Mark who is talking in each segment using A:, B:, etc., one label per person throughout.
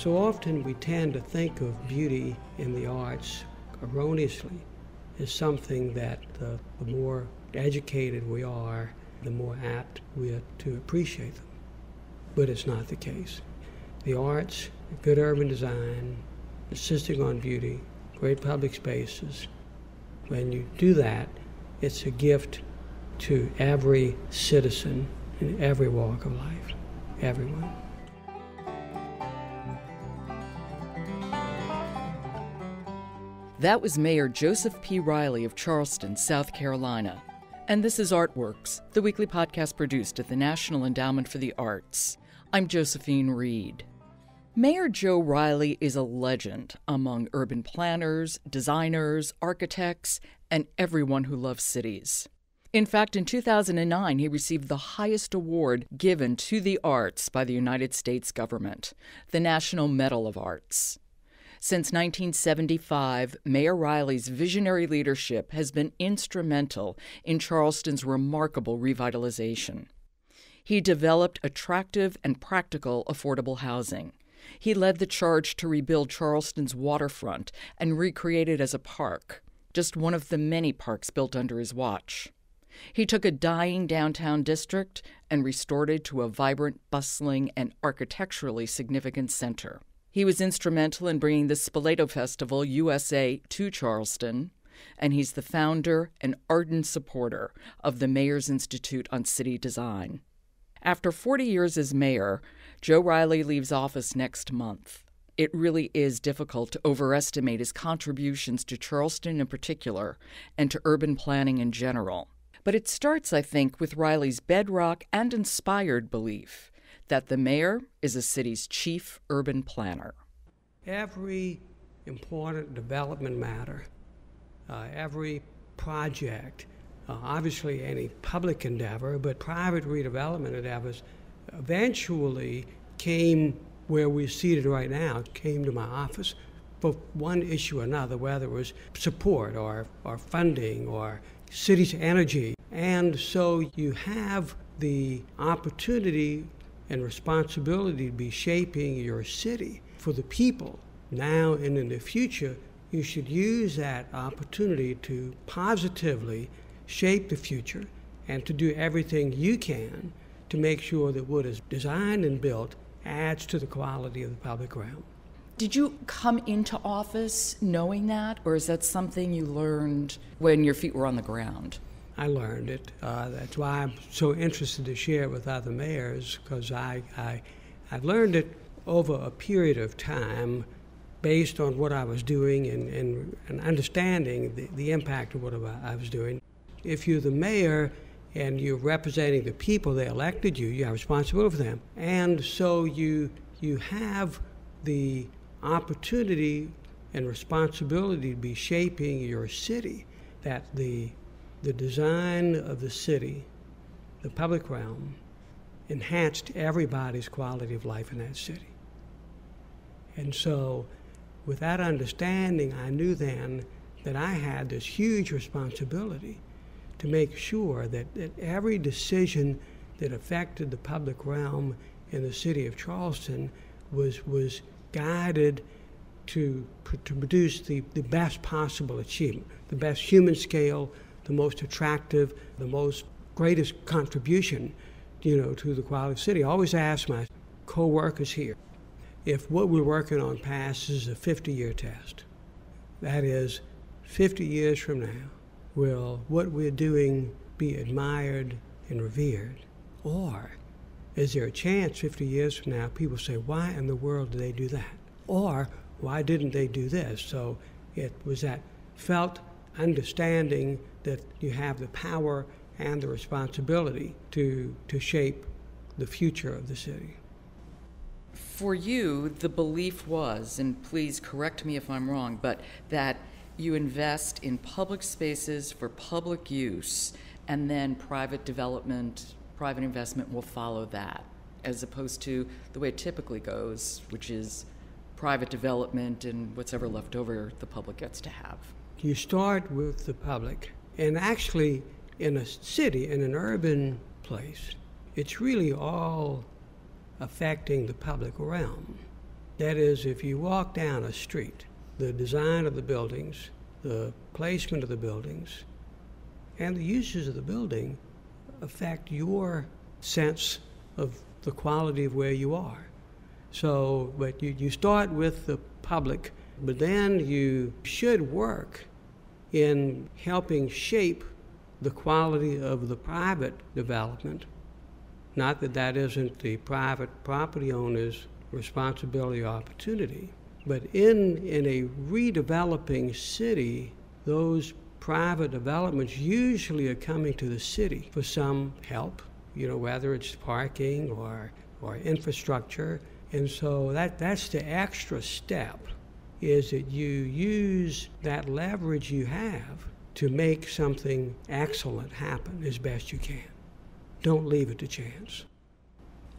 A: So often we tend to think of beauty in the arts erroneously as something that the, the more educated we are, the more apt we are to appreciate them. But it's not the case. The arts, good urban design, insisting on beauty, great public spaces, when you do that, it's a gift to every citizen in every walk of life, everyone.
B: That was Mayor Joseph P. Riley of Charleston, South Carolina. And this is Artworks, the weekly podcast produced at the National Endowment for the Arts. I'm Josephine Reed. Mayor Joe Riley is a legend among urban planners, designers, architects, and everyone who loves cities. In fact, in 2009, he received the highest award given to the arts by the United States government, the National Medal of Arts. Since 1975, Mayor Riley's visionary leadership has been instrumental in Charleston's remarkable revitalization. He developed attractive and practical affordable housing. He led the charge to rebuild Charleston's waterfront and recreate it as a park, just one of the many parks built under his watch. He took a dying downtown district and restored it to a vibrant, bustling, and architecturally significant center. He was instrumental in bringing the Spoleto Festival USA to Charleston, and he's the founder and ardent supporter of the Mayor's Institute on City Design. After 40 years as mayor, Joe Riley leaves office next month. It really is difficult to overestimate his contributions to Charleston in particular and to urban planning in general. But it starts, I think, with Riley's bedrock and inspired belief that the mayor is a city's chief urban planner.
A: Every important development matter, uh, every project, uh, obviously any public endeavor, but private redevelopment endeavors eventually came where we're seated right now, came to my office for one issue or another, whether it was support or, or funding or city's energy. And so you have the opportunity and responsibility to be shaping your city for the people now and in the future, you should use that opportunity to positively shape the future and to do everything you can to make sure that what is designed and built adds to the quality of the public realm.
B: Did you come into office knowing that, or is that something you learned when your feet were on the ground?
A: I learned it. Uh, that's why I'm so interested to share with other mayors because I, I, I learned it over a period of time based on what I was doing and, and, and understanding the, the impact of what I was doing. If you're the mayor and you're representing the people that elected you, you are responsible for them. And so you, you have the opportunity and responsibility to be shaping your city that the the design of the city, the public realm, enhanced everybody's quality of life in that city. And so, with that understanding, I knew then that I had this huge responsibility to make sure that, that every decision that affected the public realm in the city of Charleston was, was guided to, to produce the, the best possible achievement, the best human scale, the most attractive, the most greatest contribution, you know, to the quality of the city. I always ask my co-workers here if what we're working on passes a 50-year test. That is, 50 years from now, will what we're doing be admired and revered? Or is there a chance 50 years from now people say, why in the world did they do that? Or why didn't they do this? So it was that felt understanding that you have the power and the responsibility to, to shape the future of the city.
B: For you, the belief was, and please correct me if I'm wrong, but that you invest in public spaces for public use, and then private development, private investment will follow that, as opposed to the way it typically goes, which is private development and what's ever left over the public gets to have
A: you start with the public. And actually, in a city, in an urban place, it's really all affecting the public realm. That is, if you walk down a street, the design of the buildings, the placement of the buildings, and the uses of the building affect your sense of the quality of where you are. So, but you, you start with the public, but then you should work in helping shape the quality of the private development. Not that that isn't the private property owner's responsibility or opportunity, but in, in a redeveloping city, those private developments usually are coming to the city for some help, you know, whether it's parking or, or infrastructure. And so that, that's the extra step is that you use that leverage you have to make something excellent happen as best you can. Don't leave it to chance.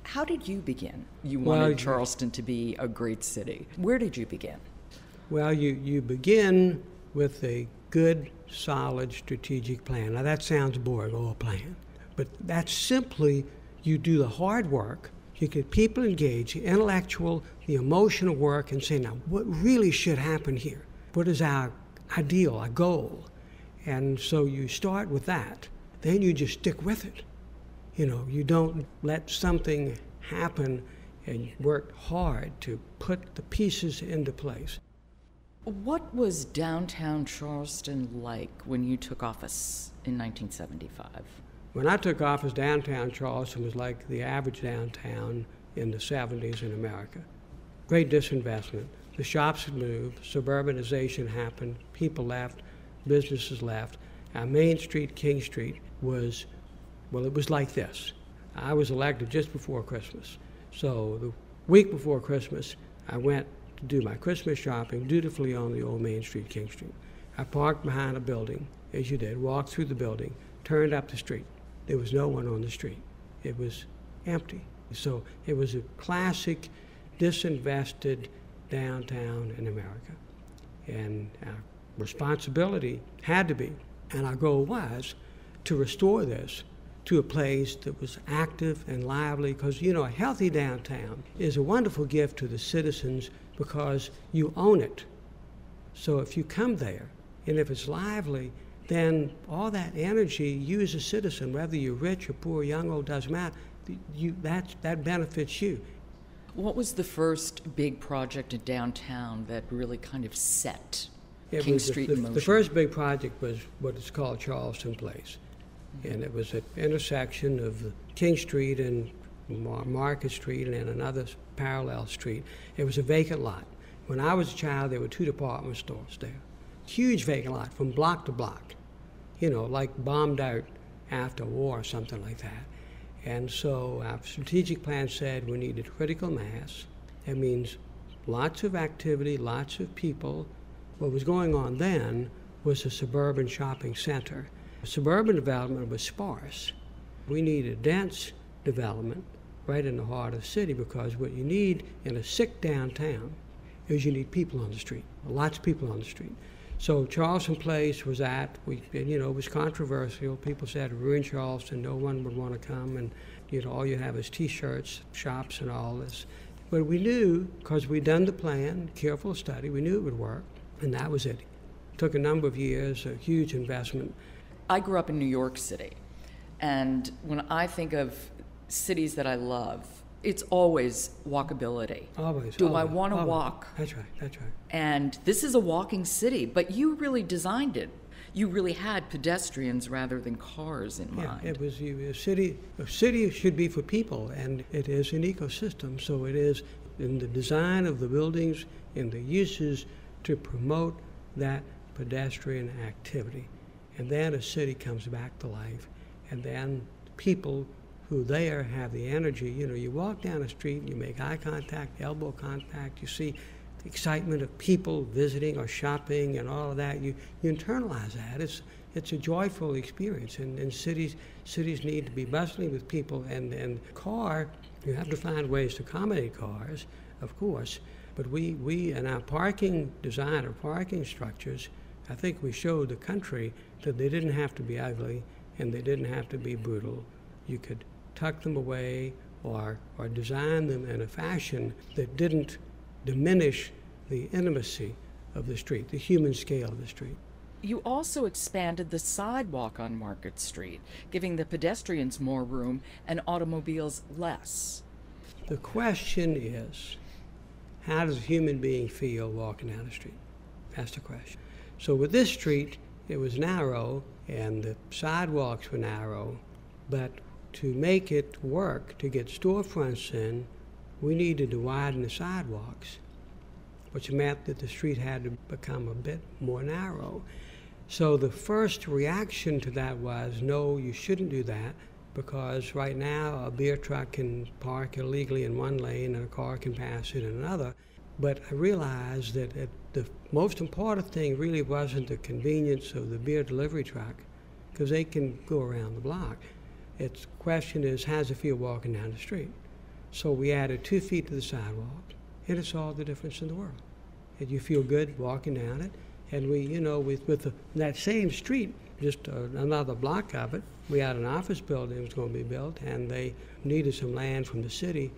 B: How did you begin? You wanted
A: you-
B: Charleston to be a great city. Where did you begin?
A: Well, you, you begin with a good, solid strategic plan. Now, that sounds boring, oh, a plan. But that's simply you do the hard work, you get people engaged, the intellectual, the emotional work, and say, now, what really should happen here? What is our ideal, our goal? And so you start with that. Then you just stick with it. You know, you don't let something happen and work hard to put the pieces into place.
B: What was downtown Charleston like when you took office in 1975?
A: When I took office, downtown Charleston was like the average downtown in the 70s in America. Great disinvestment. The shops moved, suburbanization happened, people left, businesses left. Our Main Street, King Street was, well, it was like this. I was elected just before Christmas. So the week before Christmas, I went to do my Christmas shopping dutifully on the old Main Street, King Street. I parked behind a building, as you did, walked through the building, turned up the street. There was no one on the street. It was empty. So it was a classic disinvested downtown in America. And our responsibility had to be, and our goal was, to restore this to a place that was active and lively because you know a healthy downtown is a wonderful gift to the citizens because you own it so if you come there and if it's lively then all that energy you as a citizen whether you're rich or poor young or old doesn't matter you, that, that benefits you
B: What was the first big project in downtown that really kind of set
A: It
B: King
A: the-
B: Street
A: the,
B: motion?
A: The first big project was what is called Charleston Place. And it was an intersection of King Street and Market Street and another parallel street. It was a vacant lot. When I was a child, there were two department stores there. Huge vacant lot from block to block. You know, like bombed out after war or something like that. And so our strategic plan said we needed critical mass. That means lots of activity, lots of people. What was going on then was a suburban shopping center. Suburban development was sparse. We needed dense development right in the heart of the city because what you need in a sick downtown is you need people on the street, lots of people on the street. So Charleston Place was at, we, you know, it was controversial. People said, ruin Charleston, no one would want to come, and, you know, all you have is T-shirts, shops, and all this. But we knew, because we'd done the plan, careful study, we knew it would work, and that was it. Took a number of years, a huge investment.
B: I grew up in New York City, and when I think of cities that I love, it's always walkability.
A: Always.
B: Do I want to walk?
A: That's right, that's right.
B: And this is a walking city, but you really designed it. You really had pedestrians rather than cars in
A: Yeah,
B: mind.
A: it was a city. A city should be for people, and it is an ecosystem. So it is in the design of the buildings, in the uses to promote that pedestrian activity, and then a city comes back to life, and then people who there have the energy. You know, you walk down the street, you make eye contact, elbow contact, you see the excitement of people visiting or shopping and all of that. You, you internalize that. It's, it's a joyful experience, and, and cities, cities need to be bustling with people. And, and car, you have to find ways to accommodate cars, of course. But we, we in our parking design or parking structures, I think we showed the country that they didn't have to be ugly and they didn't have to be brutal. You could tuck them away or, or design them in a fashion that didn't diminish the intimacy of the street, the human scale of the street.
B: You also expanded the sidewalk on Market Street, giving the pedestrians more room and automobiles less.
A: The question is how does a human being feel walking down the street? That's the question. So with this street, it was narrow and the sidewalks were narrow, but to make it work, to get storefronts in, we needed to widen the sidewalks, which meant that the street had to become a bit more narrow. So the first reaction to that was no, you shouldn't do that because right now a beer truck can park illegally in one lane and a car can pass it in another. But I realized that it, the most important thing really wasn't the convenience of the beer delivery truck because they can go around the block. Its question is, how does it feel walking down the street? So we added two feet to the sidewalk, and it's all the difference in the world. And you feel good walking down it, and we, you know, with, with the, that same street, just uh, another block of it, we had an office building that was going to be built, and they needed some land from the city.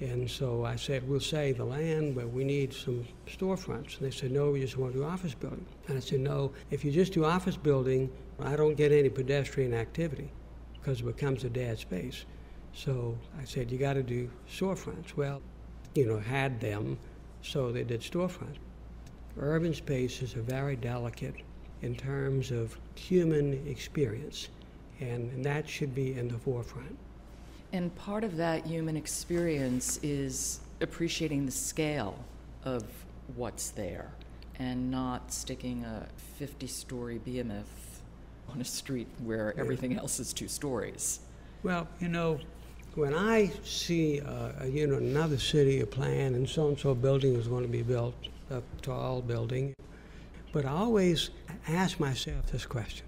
A: And so I said, we'll save the land, but we need some storefronts. And they said, no, we just want to do office building. And I said, no, if you just do office building, I don't get any pedestrian activity because it becomes a dead space. So I said, you got to do storefronts. Well, you know, had them, so they did storefronts. Urban spaces are very delicate in terms of human experience, and, and that should be in the forefront.
B: And part of that human experience is appreciating the scale of what's there and not sticking a 50 story behemoth on a street where everything else is two stories.
A: Well, you know, when I see, uh, you know, another city, a plan, and so and so building is going to be built, a tall building. But I always ask myself this question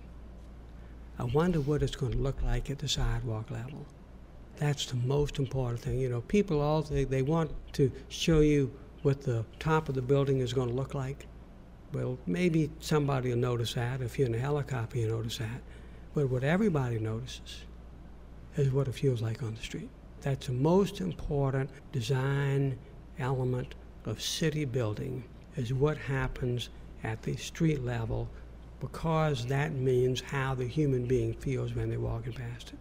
A: I wonder what it's going to look like at the sidewalk level. That's the most important thing. You know, people all they, they want to show you what the top of the building is going to look like. Well, maybe somebody will notice that. If you're in a helicopter, you notice that. But what everybody notices is what it feels like on the street. That's the most important design element of city building is what happens at the street level because that means how the human being feels when they're walking past it.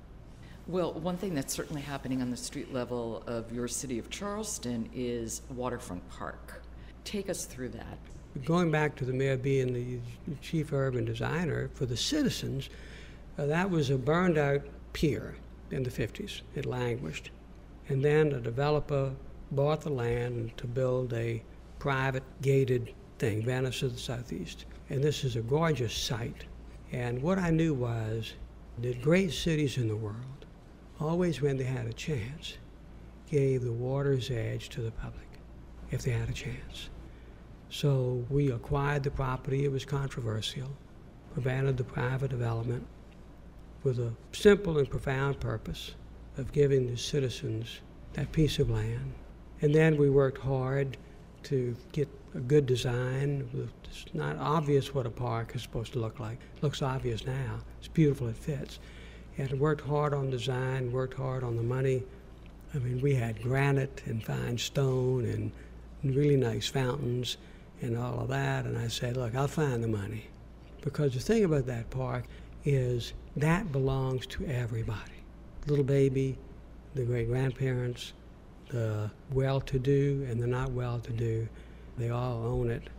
B: Well, one thing that's certainly happening on the street level of your city of Charleston is Waterfront Park. Take us through that.
A: Going back to the mayor being the chief urban designer for the citizens, uh, that was a burned out pier in the 50s. It languished. And then a developer bought the land to build a private gated thing, Venice of the Southeast. And this is a gorgeous site. And what I knew was that great cities in the world, always when they had a chance, gave the water's edge to the public, if they had a chance. So we acquired the property, it was controversial, prevented the private development with a simple and profound purpose of giving the citizens that piece of land and then we worked hard to get a good design. It's not obvious what a park is supposed to look like. It looks obvious now. It's beautiful, it fits. And worked hard on design, worked hard on the money. I mean, we had granite and fine stone and really nice fountains and all of that. And I said, look, I'll find the money. Because the thing about that park is that belongs to everybody. Little baby, the great grandparents, the well to do and the not well to do. They all own it.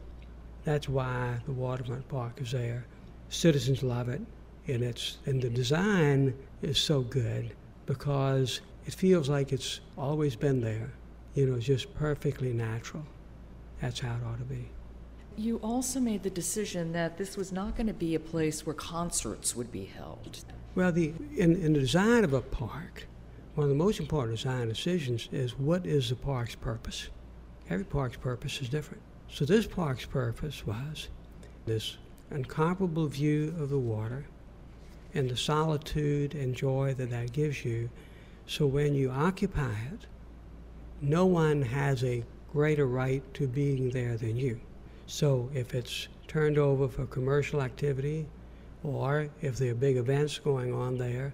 A: That's why the waterfront park is there. Citizens love it, and it's and the design is so good because it feels like it's always been there. You know, it's just perfectly natural. That's how it ought to be.
B: You also made the decision that this was not going to be a place where concerts would be held.
A: Well, the in, in the design of a park, one of the most important design decisions is what is the park's purpose? Every park's purpose is different. So this park's purpose was this incomparable view of the water and the solitude and joy that that gives you. So when you occupy it, no one has a greater right to being there than you. So if it's turned over for commercial activity or if there are big events going on there,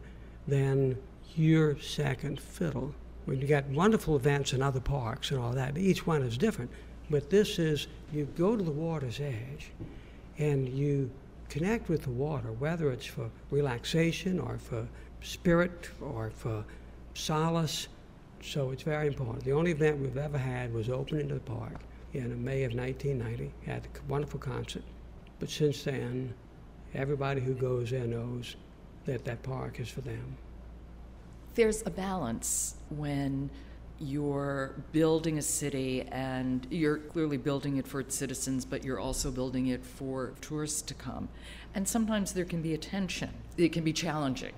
A: then you're second fiddle. When you got wonderful events in other parks and all that, but each one is different. But this is, you go to the water's edge and you connect with the water, whether it's for relaxation or for spirit or for solace. So it's very important. The only event we've ever had was opening to the park in May of 1990. Had a wonderful concert. But since then, everybody who goes there knows that that park is for them.
B: There's a balance when you're building a city and you're clearly building it for its citizens, but you're also building it for tourists to come. And sometimes there can be a tension, it can be challenging.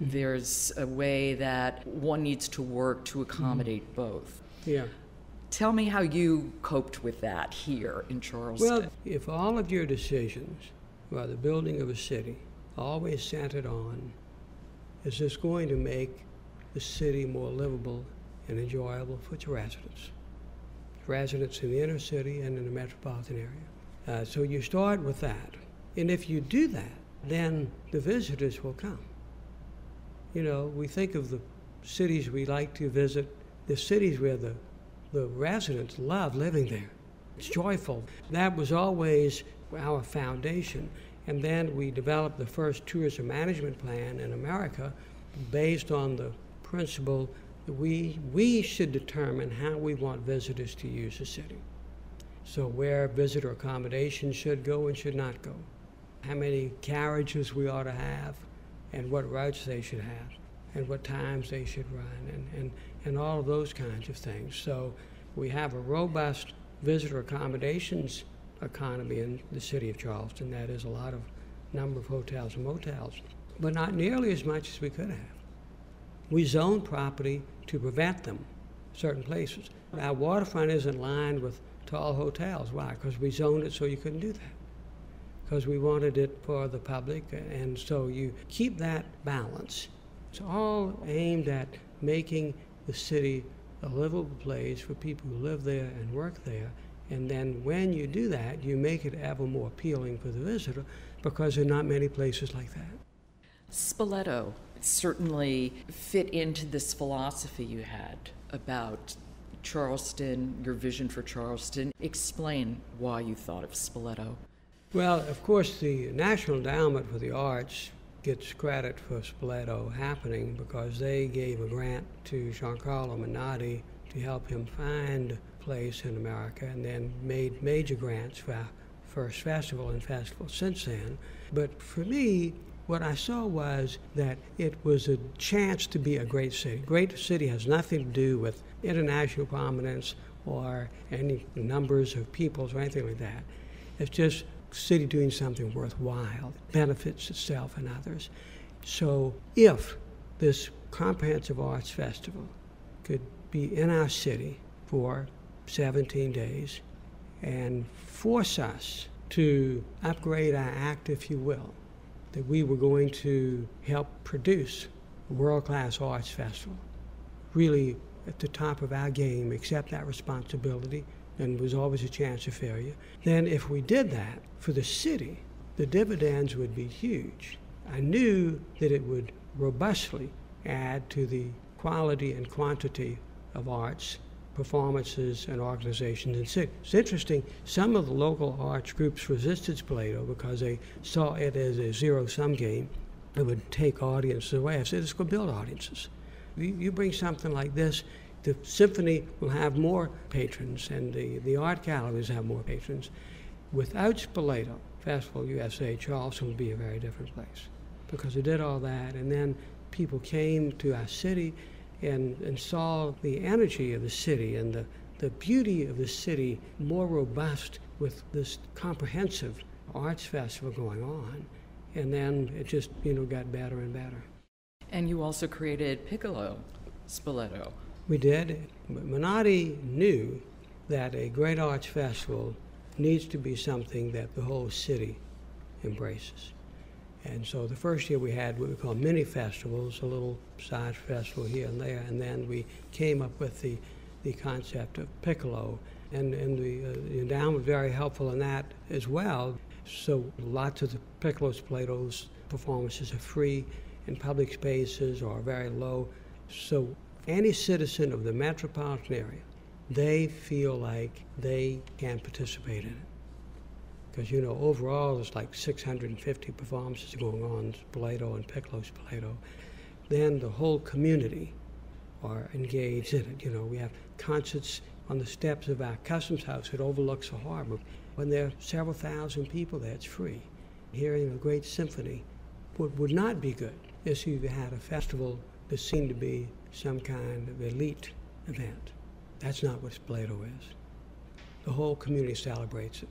B: There's a way that one needs to work to accommodate mm-hmm. both.
A: Yeah.
B: Tell me how you coped with that here in Charleston.
A: Well, if all of your decisions about the building of a city always centered on is this going to make the city more livable and enjoyable for its residents, residents in the inner city and in the metropolitan area. Uh, so you start with that. And if you do that, then the visitors will come. You know, we think of the cities we like to visit, the cities where the, the residents love living there. It's joyful. That was always our foundation. And then we developed the first tourism management plan in America based on the principle that we, we should determine how we want visitors to use the city. So, where visitor accommodation should go and should not go, how many carriages we ought to have, and what routes they should have, and what times they should run, and, and, and all of those kinds of things. So, we have a robust visitor accommodations economy in the city of Charleston. That is a lot of number of hotels and motels, but not nearly as much as we could have. We zone property to prevent them certain places. Our waterfront isn't lined with tall hotels. Why? Because we zoned it so you couldn't do that. Because we wanted it for the public, and so you keep that balance. It's all aimed at making the city a livable place for people who live there and work there. And then when you do that, you make it ever more appealing for the visitor because there are not many places like that.
B: Spoleto certainly fit into this philosophy you had about Charleston, your vision for Charleston. Explain why you thought of Spoleto.
A: Well, of course, the National Endowment for the Arts gets credit for Spoleto happening because they gave a grant to Giancarlo Menotti to help him find a place in America and then made major grants for our first festival and festival since then. But for me, what I saw was that it was a chance to be a great city. Great city has nothing to do with international prominence or any numbers of peoples or anything like that. It's just city doing something worthwhile, benefits itself and others. So if this comprehensive arts festival could be in our city for 17 days and force us to upgrade our act, if you will, that we were going to help produce a world class arts festival. Really at the top of our game, accept that responsibility, and was always a chance of failure. Then, if we did that for the city, the dividends would be huge. I knew that it would robustly add to the quality and quantity of arts performances and organizations. And it's interesting, some of the local arts groups resisted Spoleto because they saw it as a zero sum game that would take audiences away. I said, it's going to build audiences. You bring something like this, the symphony will have more patrons and the, the art galleries have more patrons. Without Spoleto, Festival USA, Charleston would be a very different place because it did all that. And then people came to our city and, and saw the energy of the city and the, the beauty of the city more robust with this comprehensive arts festival going on. And then it just, you know, got better and better.
B: And you also created Piccolo Spoleto.
A: We did. But Menotti knew that a great arts festival needs to be something that the whole city embraces. And so the first year we had what we call mini festivals, a little side festival here and there, and then we came up with the, the concept of piccolo. And, and the, uh, the endowment was very helpful in that as well. So lots of the piccolo Spoleto's performances are free in public spaces or very low. So any citizen of the metropolitan area they feel like they can participate in it. Because, you know, overall there's like 650 performances going on, Spoleto and Piccolo Spoleto. Then the whole community are engaged in it. You know, we have concerts on the steps of our customs house that overlooks the harbor. When there are several thousand people there, it's free. Hearing a great symphony would, would not be good if you had a festival that seemed to be some kind of elite event. That's not what Spoleto is. The whole community celebrates it.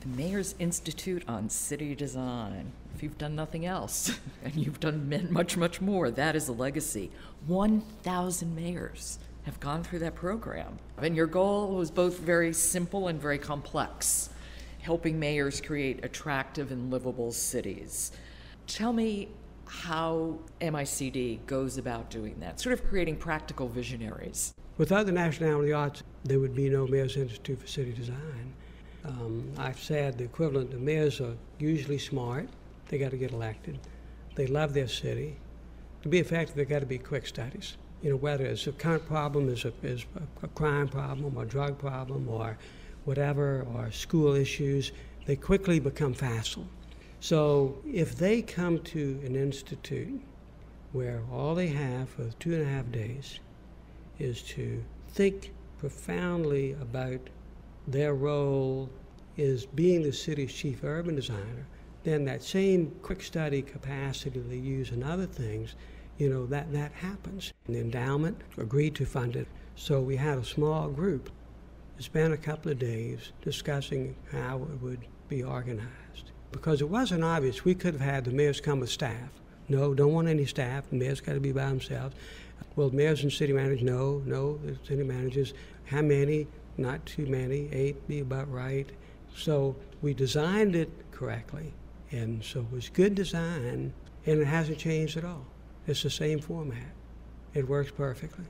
B: The Mayor's Institute on City Design. If you've done nothing else, and you've done much, much more, that is a legacy. 1,000 mayors have gone through that program. And your goal was both very simple and very complex, helping mayors create attractive and livable cities. Tell me how MICD goes about doing that, sort of creating practical visionaries.
A: Without the National Nationality Arts, there would be no Mayor's Institute for City Design. Um, I've said the equivalent, the mayors are usually smart. They got to get elected. They love their city. To be effective, they got to be quick studies. You know, whether it's a current problem is a, is a crime problem or drug problem or whatever, or school issues, they quickly become facile. So if they come to an institute where all they have for two and a half days is to think profoundly about their role is being the city's chief urban designer, then that same quick study capacity they use in other things, you know, that, that happens. And the endowment agreed to fund it. So we had a small group spend a couple of days discussing how it would be organized. Because it wasn't obvious, we could have had the mayors come with staff. No, don't want any staff. The mayor's got to be by themselves. Well, mayors and city managers, no, no, the city managers. How many? not too many, eight be about right. So we designed it correctly, and so it was good design, and it hasn't changed at all. It's the same format. It works perfectly.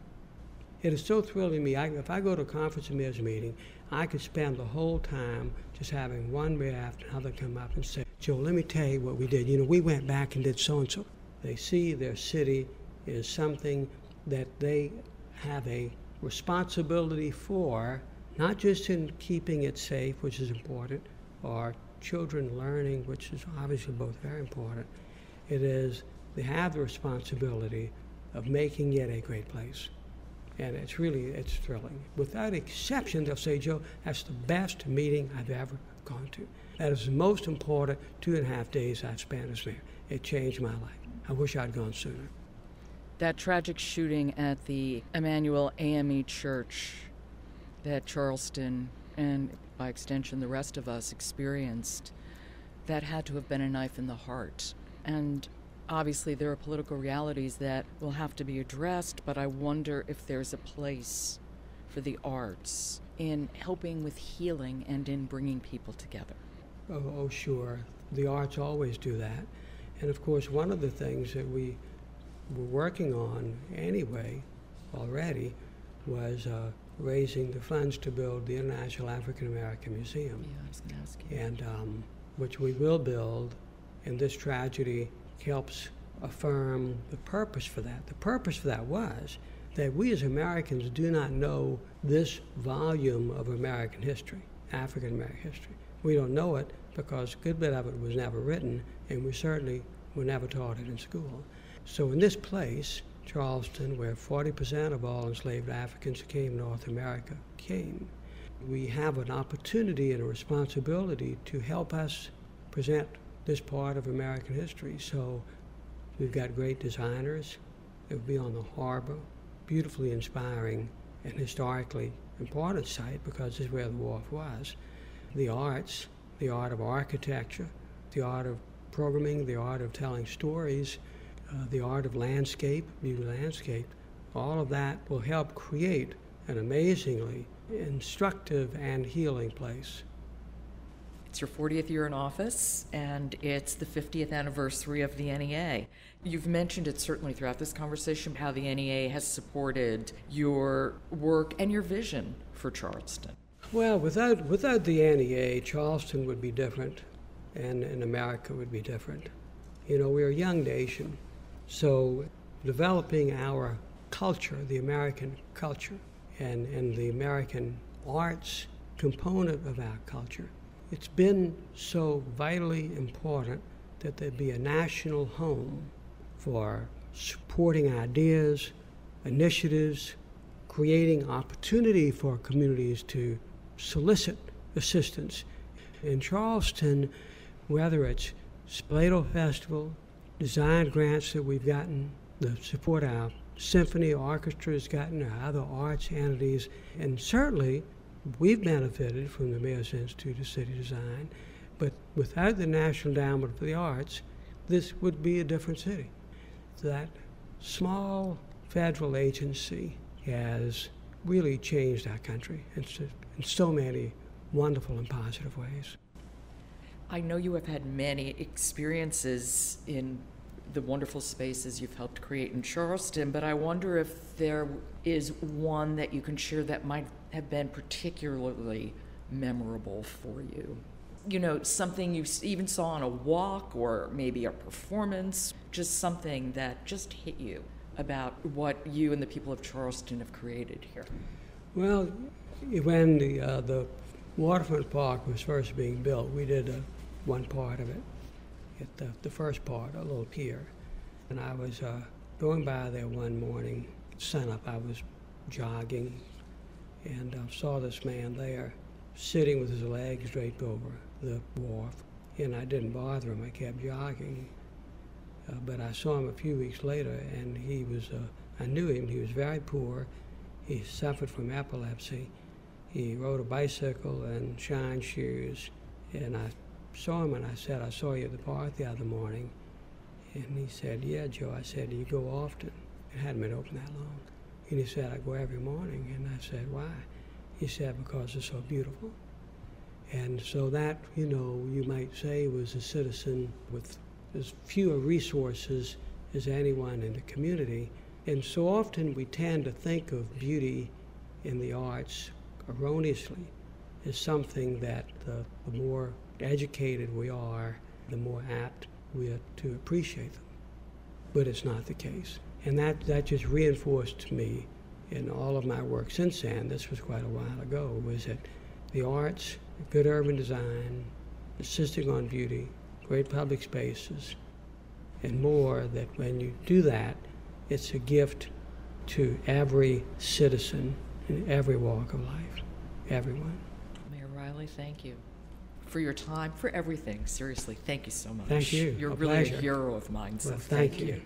A: It is so thrilling to me. I, if I go to a conference and mayors meeting, I could spend the whole time just having one mayor after another come up and say, Joe, let me tell you what we did. You know, we went back and did so and so. They see their city is something that they have a responsibility for not just in keeping it safe, which is important, or children learning, which is obviously both very important. It is they have the responsibility of making it a great place. And it's really, it's thrilling. Without exception, they'll say, Joe, that's the best meeting I've ever gone to. That is the most important two and a half days I've spent as mayor. It changed my life. I wish I'd gone sooner.
B: That tragic shooting at the Emanuel AME Church that Charleston and by extension the rest of us experienced, that had to have been a knife in the heart. And obviously, there are political realities that will have to be addressed, but I wonder if there's a place for the arts in helping with healing and in bringing people together.
A: Oh, oh, sure. The arts always do that. And of course, one of the things that we were working on anyway already was uh, raising the funds to build the International African American Museum.
B: Yeah, I was going to ask you.
A: And um, which we will build, in this tragedy helps affirm the purpose for that. The purpose for that was that we as Americans do not know this volume of American history, African American history. We don't know it because a good bit of it was never written, and we certainly were never taught it in school. So in this place, Charleston, where 40% of all enslaved Africans who came to North America came. We have an opportunity and a responsibility to help us present this part of American history. So we've got great designers. It will be on the harbor, beautifully inspiring and historically important site because this is where the wharf was. The arts, the art of architecture, the art of programming, the art of telling stories, uh, the art of landscape, beauty landscape, all of that will help create an amazingly instructive and healing place.
B: It's your 40th year in office, and it's the 50th anniversary of the NEA. You've mentioned it certainly throughout this conversation how the NEA has supported your work and your vision for Charleston.
A: Well, without, without the NEA, Charleston would be different, and, and America would be different. You know, we're a young nation. So, developing our culture, the American culture, and, and the American arts component of our culture. It's been so vitally important that there be a national home for supporting ideas, initiatives, creating opportunity for communities to solicit assistance. In Charleston, whether it's Spoleto Festival, design grants that we've gotten, the support our symphony orchestra has gotten, other arts entities, and certainly we've benefited from the Mayor's Institute of City Design. But without the National Endowment for the Arts, this would be a different city. That small federal agency has really changed our country in so, in so many wonderful and positive ways.
B: I know you have had many experiences in the wonderful spaces you've helped create in Charleston, but I wonder if there is one that you can share that might have been particularly memorable for you. You know, something you even saw on a walk or maybe a performance, just something that just hit you about what you and the people of Charleston have created here.
A: Well, when the, uh, the Waterfront Park was first being built, we did a one part of it, at the, the first part, a little pier. And I was uh, going by there one morning, sunup, I was jogging, and uh, saw this man there sitting with his legs draped over the wharf. And I didn't bother him, I kept jogging. Uh, but I saw him a few weeks later, and he was, uh, I knew him, he was very poor. He suffered from epilepsy. He rode a bicycle and shine shoes, and I saw him and I said, I saw you at the park the other morning. And he said, Yeah, Joe. I said, Do you go often? It hadn't been open that long. And he said, I go every morning. And I said, Why? He said, Because it's so beautiful. And so that, you know, you might say was a citizen with as fewer resources as anyone in the community. And so often we tend to think of beauty in the arts erroneously as something that the, the more educated we are, the more apt we are to appreciate them. But it's not the case. And that, that just reinforced to me in all of my work since then, this was quite a while ago, was that the arts, good urban design, insisting on beauty, great public spaces, and more, that when you do that, it's a gift to every citizen in every walk of life, everyone.
B: Mayor Riley, thank you for your time, for everything. Seriously, thank you so much.
A: Thank you.
B: You're
A: A
B: really
A: pleasure.
B: a hero of mine, so
A: Well,
B: thank,
A: thank you.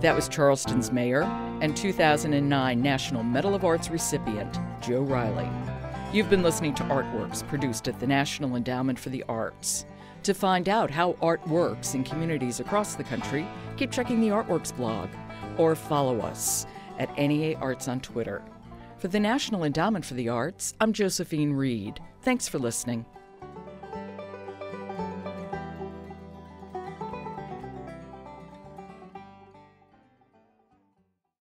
B: That was Charleston's mayor and 2009 National Medal of Arts recipient, Joe Riley. You've been listening to Artworks, produced at the National Endowment for the Arts. To find out how art works in communities across the country, keep checking the Artworks blog or follow us at NEA Arts on Twitter. For the National Endowment for the Arts, I'm Josephine Reed. Thanks for listening.